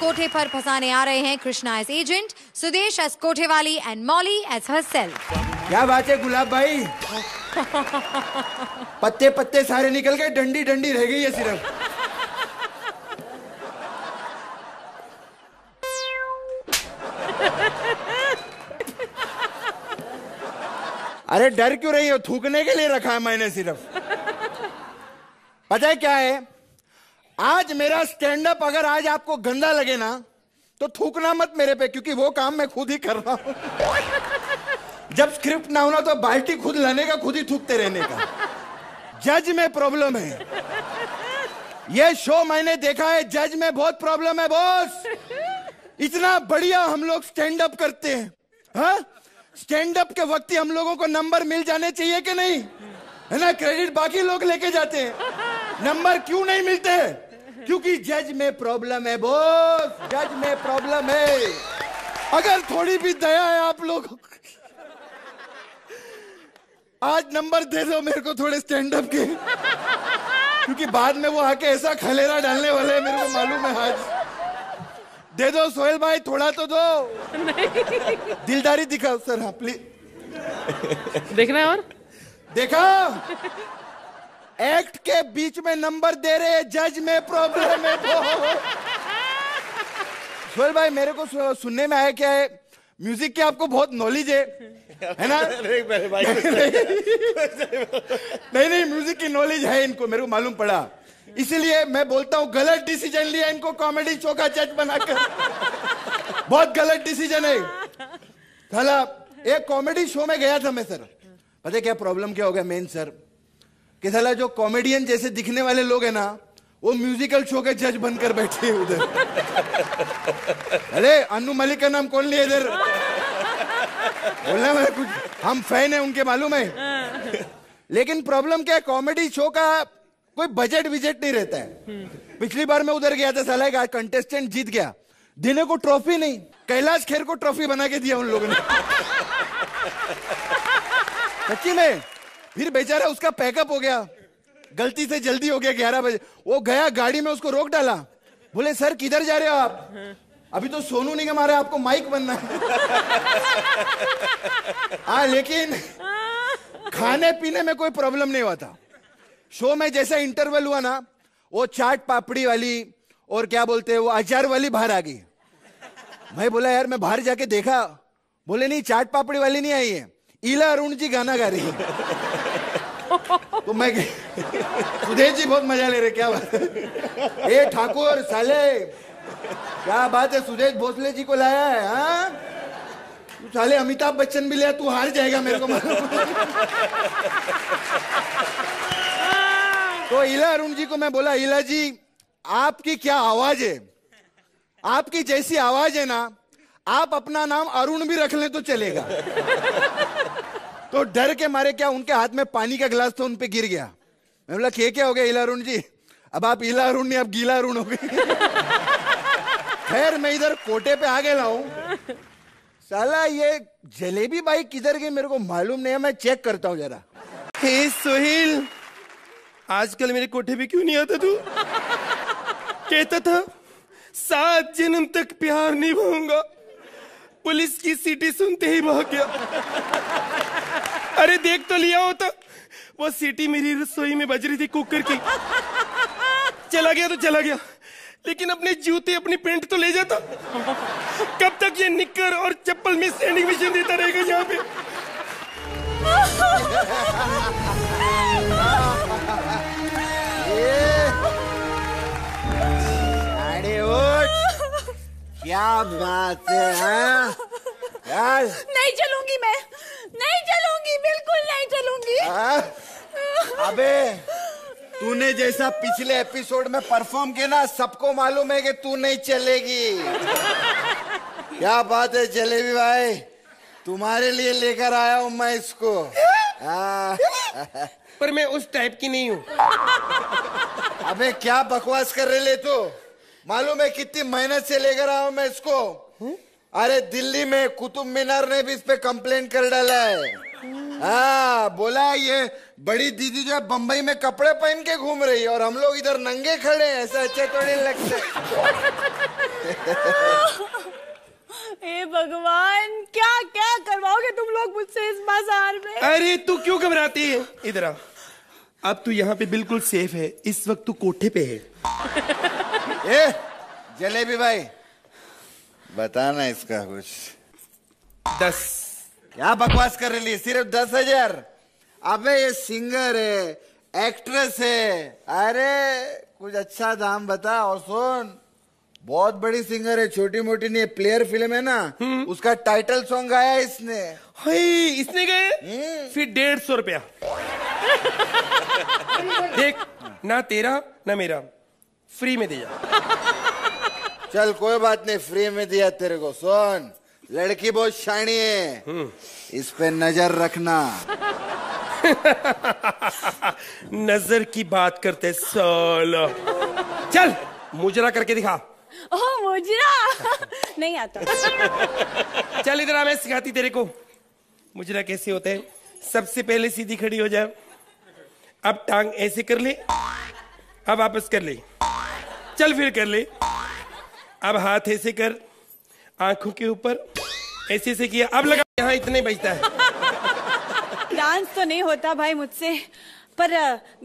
कोठे पर फंसाने आ रहे हैं Krishna as agent, Sudesh as as Kothewali and Molly as herself क्या बात है गुलाब भाई? पत्ते पत्ते सारे निकल गए डंडी डंडी रह गई है सिर्फ़। अरे डर क्यों रही हो? थूकने के लिए रखा है मैंने सिर्फ़। पता है क्या है? आज मेरा स्टैंड अप अगर आज आपको गंदा लगे ना तो थूकना मत मेरे पे, क्योंकि वो काम मैं खुद ही कर रहा हूँ। जब स्क्रिप्ट ना होना तो बाल्टी खुद लाने का, खुद ही थूकते रहने का। जज में प्रॉब्लम है। ये शो मैंने देखा है जज में बहुत प्रॉब्लम है बॉस इतना बढ़िया हम लोग स्टैंड अप करते हैं। हाँ? स्टैंड अप के वक्त ही हम लोगों को नंबर मिल जाने चाहिए कि नहीं? है ना? क्रेडिट बाकी लोग लेके जाते हैं। नंबर क्यों नहीं मिलते हैं? क्योंकि जज में प्रॉब्लम है बॉस जज में प्रॉब्लम है. अगर थोड़ी भी दया है आप लोग। आज नंबर दे दो मेरे को थोड़े स्टैंड अप के। क्योंकि बाद में वो आके ऐसा खलेरा डालने वाले हैं मेरे को मालूम है आज। दे दो सोहेल भाई थोड़ा तो दो। दिलदारी दिखाओ सर हाँ प्लीज़ देखना है और? देखा? एक्ट के बीच में नंबर दे रहे हैं जज में प्रॉब्लम है तो। सोहेल भाई मेरे को सुनने में आया क्या है? म्यूज़िक की आपको बहुत नॉलेज है है ना? नहीं नहीं म्यूज़िक की नॉलेज है इनको मेरे को मालूम पड़ा। इसीलिए मैं बोलता हूँ गलत डिसीज़न लिया इनको कॉमेडी शो का जज बनाकर। बहुत गलत डिसीज़न है। साला एक कॉमेडी शो में गया था मैं सर पता क्या प्रॉब्लम क्या हो गया मेन सर कि साला जो कॉमेडियन जैसे दिखने वाले लोग हैं ना, वो म्यूजिकल शो के जज बनकर बैठे हैं उधर। अरे अनु मलिक का नाम कौन लिया इधर? बोलना मैं कुछ। हम फ़ैन है, उनके मालूम है। लेकिन प्रॉब्लम क्या है कॉमेडी शो का कोई बजट विजेट नहीं रहता है। पिछली बार मैं उधर गया था, साला एक कंटेस्टेंट जीत गया। देने को ट्रॉफी नहीं, कैलाश खेर को ट्रॉफी बना के दिया उन लोगों ने। सच्ची में? फिर बेचारा उसका पैकअप हो गया। गलती से जल्दी हो गया ग्यारह बजे। वो गया, गाड़ी में उसको रोक डाला। बोले, सर, किधर जा रहे हो आप? अभी तो सोनू निगम आ रहा है आपको माइक बनना है। हाँ लेकिन खाने पीने में कोई प्रॉब्लम नहीं हुआ था। शो में जैसा इंटरवल हुआ ना, वो चाट पापड़ी वाली और क्या बोलते हैं, वो अचार वाली बाहर आ गई। मैं बोला, यार, मैं बाहर जाके देखा। बोले, नहीं, चाट पापड़ी वाली नहीं आई है। ईला अरुण जी गाना गा रही है। तो मैं सुधेश जी बहुत मज़ा ले रहे क्या बात ए ठाकुर साले क्या बात है? सुदेश भोसले जी को लाया है हाँ? तू साले अमिताभ बच्चन भी लिया तू हार जाएगा मेरे को तो इला अरुण जी को मैं बोला इला जी आपकी क्या आवाज़ है? आपकी जैसी आवाज़ है ना आप अपना नाम अरुण भी रख लें तो चलेगा। तो डर के मारे क्या उनके हाथ में पानी का गिलास तो उन पे गिर गया। मैं बोला ये क्या हो गया इला जी? अब आप इला अरुण नहीं अब गीला अरुण हो गए। खैर, मैं इधर कोटे पे आ गया हूँ साला, ये जलेबी बाई किधर गई, मेरे को मालूम नहीं है, मैं चेक करता हूँ जरा। हे सोहेल, आजकल मेरे कोठे भी क्यों नहीं आता तू? कहता था, सात जन्म तक प्यार निभाऊँगा पुलिस की सीटी सुनते ही भाग गया। अरे देख तो लिया होता। वो सीटी मेरी रसोई में बज रही थी कुकर की। चला गया तो चला गया। लेकिन अपने जूते, अपनी पेंट तो ले जाता। कब तक ये निक्कर और चप्पल में स्टैंडिंग मिशन देता रहेगा यहाँ पे? क्या बात है हाँ? यार। नहीं चलूँगी मैं। नहीं चलूँगी बिल्कुल नहीं चलूँगी। हाँ? अबे तूने जैसा पिछले एपिसोड में परफॉर्म किया ना सबको मालूम है कि तू नहीं चलेगी। क्या बात है जलेबी भाई? तुम्हारे लिए लेकर आया हूँ मैं इसको। हाँ। पर मैं उस टाइप की नहीं हूँ। अबे क्या बकवास कर रहे ले तू? मालूम है कितनी मेहनत से लेकर आया हूँ मैं इसको? अरे दिल्ली में कुतुब मीनार ने भी इस पे कंप्लेन कर डाला है। हाँ बोला ये बड़ी दीदी जो है बम्बई में कपड़े पहन के घूम रही है और हम लोग इधर नंगे खड़े हैं ऐसा अच्छे थोड़े लगते। हे भगवान क्या क्या करवाओगे तुम लोग मुझसे इस बाज़ार में? अरे तू क्यों घबराती है? इधर आ। अब तू यहाँ पे बिल्कुल सेफ़ है। इस वक्त तू कोठे पे है। ए जलेबी भाई। बताना इसका कुछ। दस। क्या बकवास कर रही सिर्फ़ दस हज़ार? अबे ये सिंगर है एक्ट्रेस है। अरे कुछ अच्छा दाम बता और सुन। बहुत बड़ी सिंगर है छोटी मोटी नहीं प्लेयर फ़िल्म है ना। उसका टाइटल सॉन्ग गाया इसने। इसने गए हम्म। फिर डेढ़ सौ रुपया। देख ना तेरा ना मेरा। फ्री में दिया। चल कोई बात नहीं फ्री में दिया तेरे को। सुन लड़की बहुत शानी है। इस पे नज़र रखना। नज़र की बात करते साला। चल मुजरा करके दिखा। ओह मुजरा? नहीं आता। चल इधर आ मैं सिखाती तेरे को। मुजरा कैसे होते हैं? सबसे पहले सीधी खड़ी हो जाए अब टांग ऐसे कर ले अब वापस कर ले। चल फिर कर ले। अब हाथ ऐसे कर आँखों के ऊपर ऐसे ऐसे किया। अब लगा यहाँ इतने बजता है। डांस तो नहीं होता भाई मुझसे पर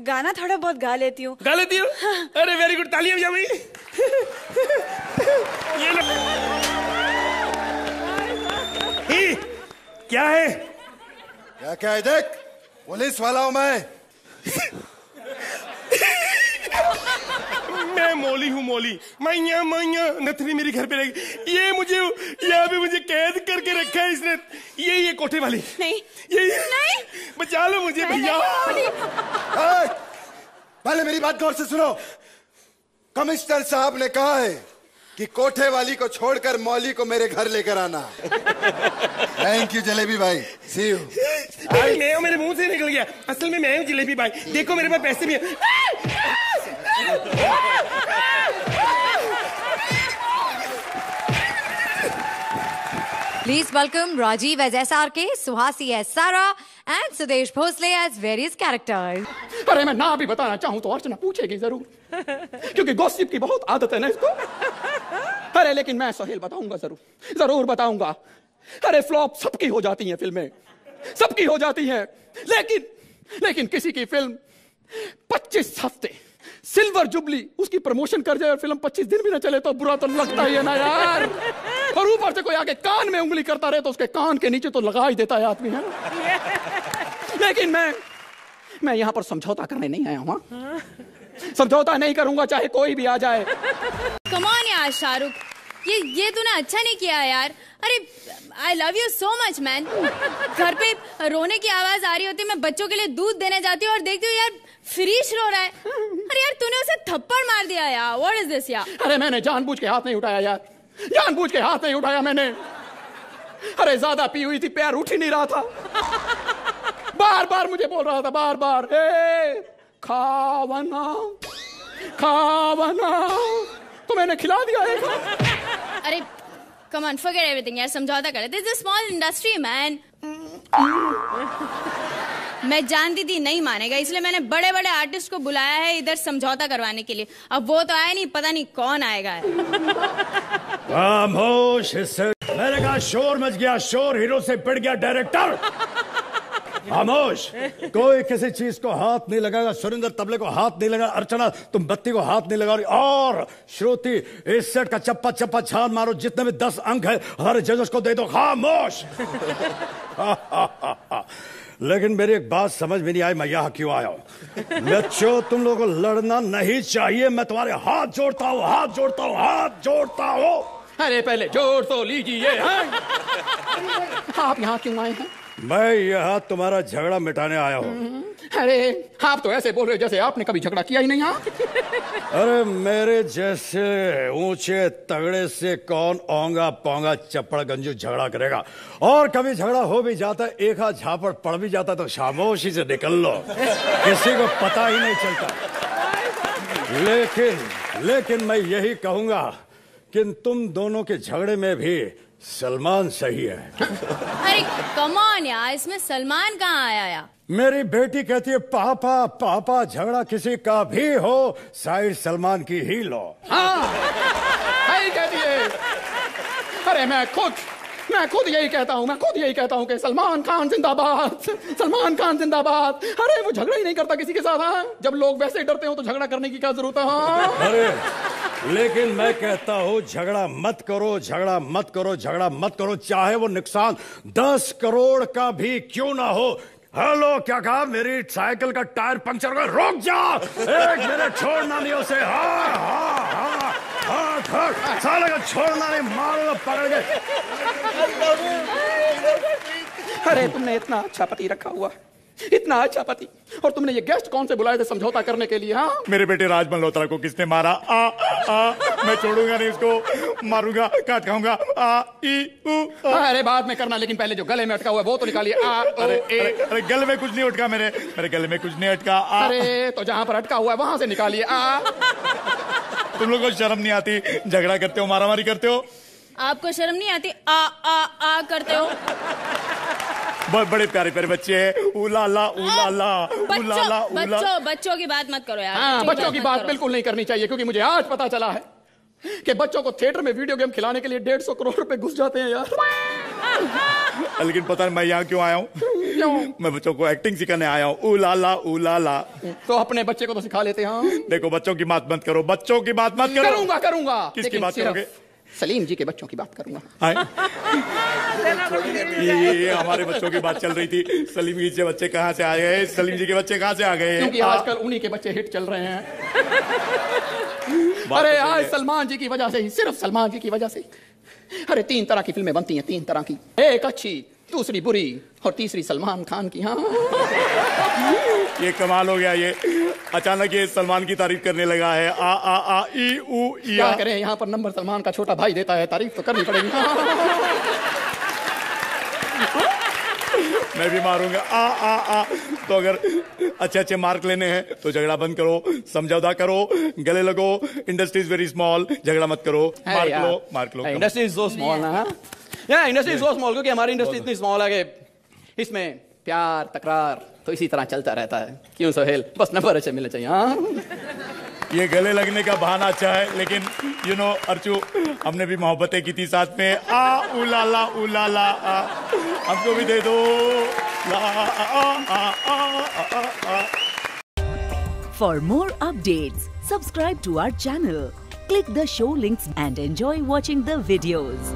गाना थोड़ा बहुत गा लेती हूँ। गा लेती हूँ? अरे वेरी गुड तालियाँ बजा भाई। ये लो। ही, क्या है? क्या क्या है देख? पुलिस वाला हूँ मैं मैं मौली हूँ मौली। मैया मैया नथनी मेरी घर पे रहेगी ये मुझे यहाँ पे मुझे कैद करके रखा है इसने। ये ये कोठे वाली। नहीं। ये नहीं। बचा लो मुझे भैया। ए, पहले मेरी बात गौर से सुनो। कमिश्नर साहब ने कहा है कि कोठे वाली को छोड़कर मौली को मेरे घर लेकर आना। थैंक यू जलेबी भाई। सी यू मैं मेरे मुँह से निकल गया। असल में मैं हूँ जलेबी भाई। देखो मेरे पास पैसे भी हैं। Please welcome Rajiv as SRK, Suhasi as Sarah, and Sudesh Bhosle as various characters. अरे मैं ना भी बताना चाहूँ तो अर्चना पूछेगी ज़रूर। क्योंकि गॉसिप की बहुत आदत है ना इसको। अरे लेकिन मैं सोहेल बताऊँगा ज़रूर। ज़रूर बताऊँगा। अरे फ्लॉप सबकी हो जाती हैं फ़िल्में। सबकी हो जाती हैं। लेकिन लेकिन किसी की फ़िल्म 25 हफ़्ते सिल्वर जुबली, उसकी प्रमोशन कर जाए और फ़िल्म 25 दिन भी ना चले तो बुरा तो लगता ही है ना यार। और ऊपर से कोई आगे कान में उंगली करता रहे तो उसके कान के नीचे तो लगा ही देता है आदमी, है लेकिन मैं मैं यहाँ पर समझौता करने नहीं आया हूँ हाँ? समझौता नहीं करूँगा, चाहे कोई भी आ जाए। कमान यार, शाहरुख। ये ये तूने अच्छा नहीं किया यार। अरे I love you so much man घर पे रोने की आवाज़ आ रही होती, मैं बच्चों के लिए दूध देने जाती हूँ और देखती हूँ, यार फिरीश रो रहा है। अरे यार तूने उसे थप्पड़ मार दिया यार। व्हाट इज़ दिस यार? अरे मैंने जानबूझ के हाथ नहीं उठाया यार। जानबूझ के हाथ नहीं उठाया मैंने। अरे ज़्यादा पी हुई थी पैर उठ ही नहीं रहा था। बार बार मुझे बोल रहा था बार बार ए खावना खावना। तो मैंने खिला दिया एक अरे कमान फॉरगेट एवरीथिंग यार समझौता कर this is small industry man मैं जानती थी, नहीं मानेगा। इसलिए मैंने बड़े बड़े आर्टिस्ट को बुलाया है इधर समझौता करवाने के लिए। अब वो तो आया नहीं, पता नहीं कौन आएगा। खामोश मैंने कहा, शोर मच गया, शोर हीरो से पिट गया डायरेक्टर खामोश। कोई किसी चीज़ को हाथ नहीं लगाएगा, सुरेंद्र तबले को हाथ नहीं लगा अर्चना, तुम बत्ती को हाथ नहीं लगा रही और श्रुति, इस सेट का चप्पा चप्पा छान मारो, जितने भी दस अंक है हर जजेस को दे दो। खामोश। लेकिन मेरी एक बात समझ में नहीं आई मैं यहाँ क्यों आया हूँ? बच्चों तुम लोगों को लड़ना नहीं चाहिए। मैं तुम्हारे हाथ जोड़ता हूँ हाथ जोड़ता हूँ हाथ जोड़ता हूँ। अरे पहले ज़ोर तो लीजिए आप यहाँ क्यों आए हैं? मैं यहाँ तुम्हारा झगड़ा मिटाने आया हूँ। अरे आप तो ऐसे बोल रहे हो जैसे आपने कभी झगड़ा किया ही नहीं यहाँ अरे मेरे जैसे ऊँचे तगड़े से कौन ओंगा पोंगा चप्पड़ गंजू झगड़ा करेगा? और कभी झगड़ा हो भी जाता है एक हाथ झापड़ पड़ भी जाता है तो खामोशी से निकल लो। किसी को पता ही नहीं चलता। लेकिन लेकिन मैं यही कहूँगा कि तुम दोनों के झगड़े में भी सलमान सही है। अरे कमान यार इसमें सलमान कहाँ आया यार? मेरी बेटी कहती है पापा पापा झगड़ा किसी का भी हो साइड सलमान की ही लो। हाँ कहती है। अरे मैं खुद मैं खुद यही कहता हूँ मैं खुद यही कहता हूँ कि सलमान खान जिंदाबाद सलमान खान जिंदाबाद। अरे वो झगड़ा ही नहीं करता किसी के साथ हाँ? जब लोग वैसे ही डरते हो तो झगड़ा करने की क्या ज़रूरत है हाँ? अरे लेकिन मैं कहता हूँ, झगड़ा मत करो, झगड़ा मत करो, झगड़ा मत करो, चाहे वो नुकसान दस करोड़ का भी क्यों ना हो। हेलो, क्या कहा? मेरी साइकिल का टायर पंक्चर हो रोक जा! एक मिनट छोड़ना नहीं उसे हाँ हाँ हाँ हाँ हाँ साले का छोड़ना नहीं मारो पकड़ के। अरे, तुमने इतना अच्छा पति रखा हुआ। इतना अच्छा पति। और तुमने ये गेस्ट कौन से बुलाए थे समझौता करने के लिए हाँ? मेरे बेटे राज मल्होत्रा को किसने मारा? आ आ मैं छोड़ूँगा नहीं उसको। मारूँगा काट खाऊँगा। आ ई उ आ। अरे बाद में करना लेकिन पहले जो गले में अटका हुआ वो तो निकालिए। अरे अरे अरे गले में कुछ नहीं अटका मेरे। मेरे गले में कुछ नहीं अटका। आ। अरे तो जहाँ पर अटका हुआ है वहाँ से निकालिए। आ। तुम लोगों को शर्म नहीं आती? झगड़ा करते हो मारामारी करते हो? आपको शर्म नहीं आती? आ आ आ करते हो? बड़े प्यारे प्यारे बच्चे हैं। उला ला उला ला उला ला बच्चों बच्चों बच्चों की बात मत करो यार। हाँ बच्चों की बात बिल्कुल नहीं करनी चाहिए क्योंकि मुझे आज पता चला है कि बच्चों को थिएटर में वीडियो गेम खिलाने के लिए डेढ़ सौ करोड़ रुपए घुस जाते हैं यार। लेकिन पता नहीं मैं यहाँ क्यों आया हूँ। मैं बच्चों को एक्टिंग सिखाने आया हूँ। उला ला उला ला तो अपने बच्चे को तो सिखा लेते हैं हाँ। देखो बच्चों की बात मत करो बच्चों की बात मत करो। करूँगा करूँगा। किसकी बात करोगे? सलीम जी के बच्चों की बात करूँगा। ये हमारे बच्चों की बात चल रही थी। सलीम जी के बच्चे कहाँ से आ गए सलीम जी के बच्चे कहाँ से आ गए क्योंकि आजकल उन्हीं के बच्चे हिट चल रहे हैं। अरे तो आज सलमान जी की वजह से ही सिर्फ़ सलमान जी की वजह से अरे तीन तरह की फ़िल्में बनती हैं तीन तरह की। एक अच्छी दूसरी बुरी और तीसरी सलमान खान की हाँ। ये कमाल हो गया ये। अचानक ये सलमान की तारीफ़ करने लगा है। आ आ आ ई उ क्या करें? यहाँ पर नंबर सलमान का छोटा भाई देता है तारीफ़ तो करनी पड़ेगी। हाँ। मैं भी मारूँगा। आ आ आ। तो अगर अच्छे अच्छे मार्क लेने हैं तो झगड़ा बंद करो समझौता करो गले लगो। इंडस्ट्री इज़ वेरी स्मॉल झगड़ा मत करो। मार्क लो मार्क लो। इंडस्ट्री इज़ सो स्मॉल ना या इंडस्ट्री सो स्मॉल क्योंकि हमारी इंडस्ट्री इतनी स्मॉल है कि इसमें प्यार तकरार तो इसी तरह चलता रहता है। क्यों सोहेल? बस नंबर अच्छे मिलने चाहिए हाँ? ये गले लगने का बहाना अच्छा है लेकिन यू नो अर्चू हमने भी मोहब्बतें की थी साथ में। आ उला ला उला ला आ। हमको भी दे दो। ला आ आ आ आ आ आ। For more updates, subscribe to our channel, click the show links and enjoy watching the videos.